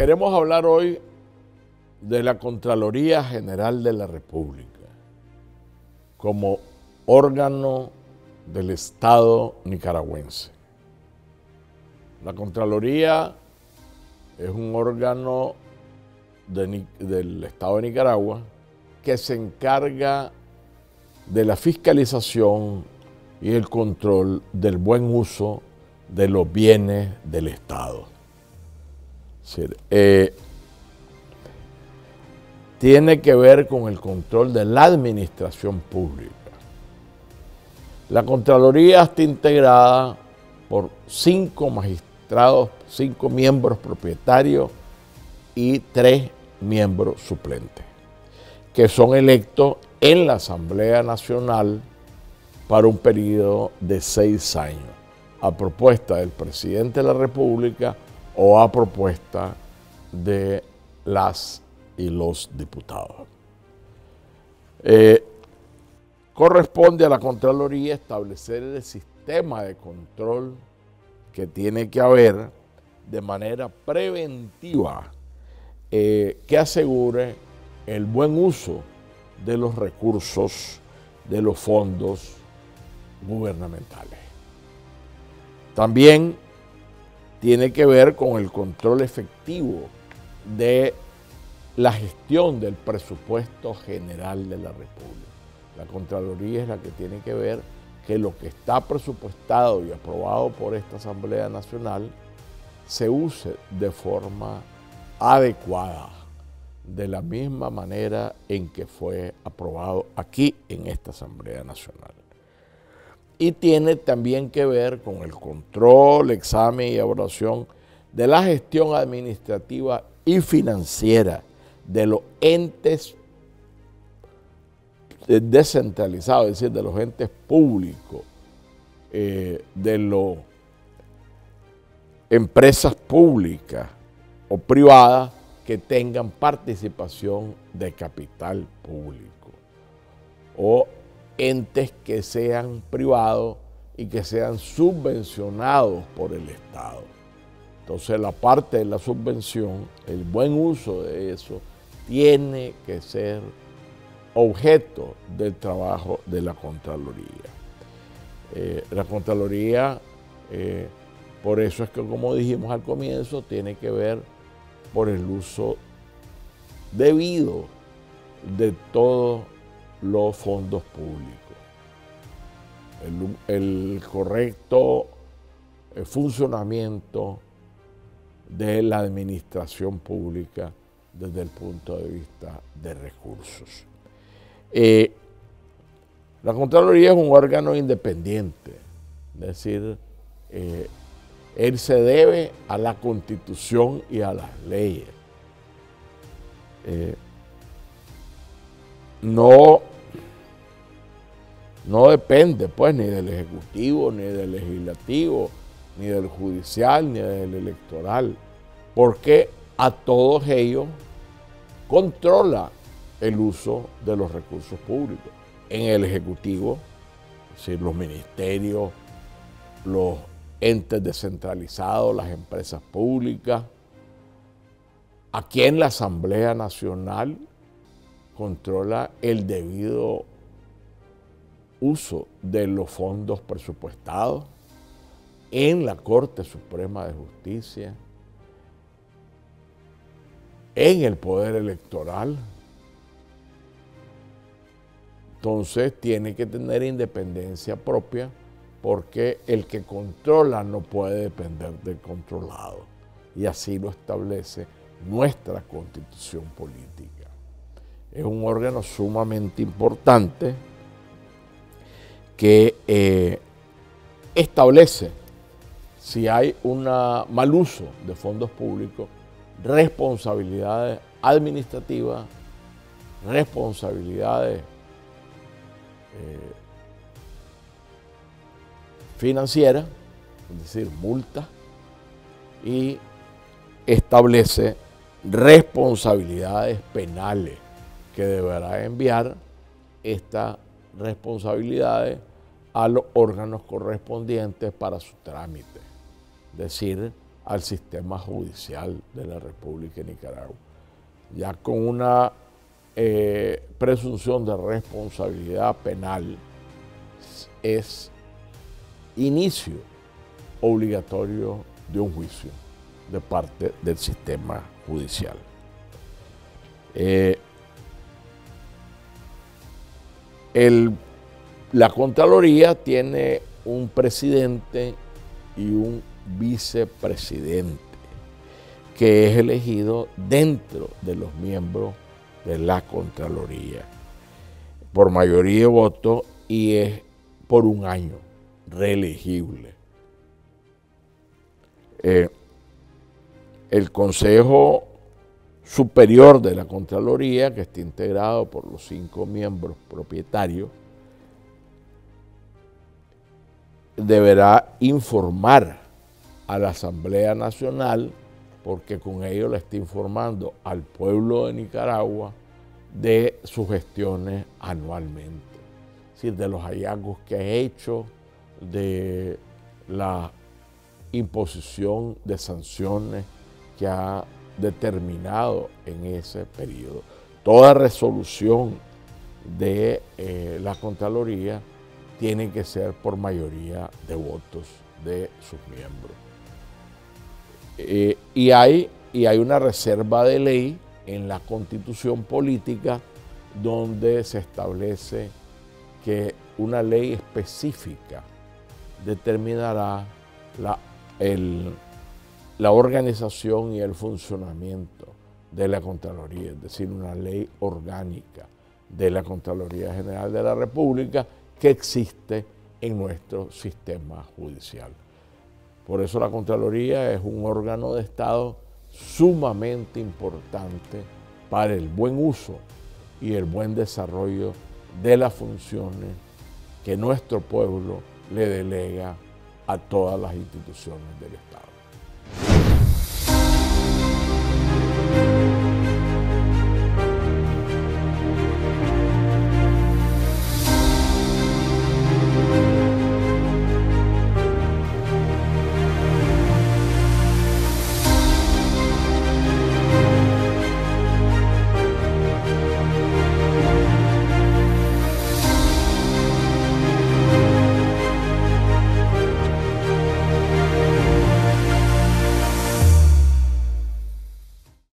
queremos hablar hoy de la Contraloría General de la República como órgano del Estado nicaragüense. La Contraloría es un órgano del Estado de Nicaragua que se encarga de la fiscalización y el control del buen uso de los bienes del Estado. Eh, tiene que ver con el control de la administración pública. La Contraloría está integrada por cinco magistrados, cinco miembros propietarios y tres miembros suplentes, que son electos en la Asamblea Nacional para un periodo de seis años, a propuesta del presidente de la República o a propuesta de las y los diputados. Eh, corresponde a la Contraloría establecer el sistema de control que tiene que haber de manera preventiva eh, que asegure el buen uso de los recursos de los fondos gubernamentales. También tiene que ver con el control efectivo de la gestión del presupuesto general de la República. La Contraloría es la que tiene que ver que lo que está presupuestado y aprobado por esta Asamblea Nacional se use de forma adecuada, de la misma manera en que fue aprobado aquí en esta Asamblea Nacional y tiene también que ver con el control, examen y evaluación de la gestión administrativa y financiera de los entes descentralizados, es decir, de los entes públicos, eh, de las empresas públicas o privadas que tengan participación de capital público o entes que sean privados y que sean subvencionados por el Estado. Entonces la parte de la subvención, el buen uso de eso, tiene que ser objeto del trabajo de la Contraloría. Eh, la Contraloría, eh, por eso es que como dijimos al comienzo, tiene que ver por el uso debido de todo los fondos públicos. El, correcto eh, funcionamiento de la administración pública desde el punto de vista de recursos. Eh, la Contraloría es un órgano independiente, es decir, eh, él se debe a la Constitución y a las leyes. no no depende pues ni del Ejecutivo, ni del Legislativo, ni del Judicial, ni del Electoral, porque a todos ellos controla el uso de los recursos públicos. En el Ejecutivo, es decir, los ministerios, los entes descentralizados, las empresas públicas. Aquí en la Asamblea Nacional controla el debido uso de los fondos presupuestados en la Corte Suprema de Justicia, en el poder electoral. Entonces tiene que tener independencia propia porque el que controla no puede depender del controlado. Y así lo establece nuestra constitución política. Es un órgano sumamente importante que eh, establece si hay un mal uso de fondos públicos, responsabilidades administrativas, responsabilidades eh, financieras, es decir, multas, y establece responsabilidades penales que deberá enviar estas responsabilidades a los órganos correspondientes para su trámite, es decir, al sistema judicial de la República de Nicaragua, ya con una eh, presunción de responsabilidad penal es inicio obligatorio de un juicio de parte del sistema judicial. Eh, la Contraloría tiene un presidente y un vicepresidente que es elegido dentro de los miembros de la Contraloría por mayoría de votos y es por un año reelegible. Eh, el Consejo Superior de la Contraloría, que está integrado por los cinco miembros propietarios, deberá informar a la Asamblea Nacional, porque con ello le está informando al pueblo de Nicaragua de sus gestiones anualmente, es de los hallazgos que ha hecho, de la imposición de sanciones que ha determinado en ese periodo. Toda resolución de eh, la Contraloría tiene que ser por mayoría de votos de sus miembros. Eh, y, hay, y hay una reserva de ley en la constitución política donde se establece que una ley específica determinará la, la organización y el funcionamiento de la Contraloría, es decir, una ley orgánica de la Contraloría General de la República que existe en nuestro sistema judicial. Por eso la Contraloría es un órgano de Estado sumamente importante para el buen uso y el buen desarrollo de las funciones que nuestro pueblo le delega a todas las instituciones del Estado.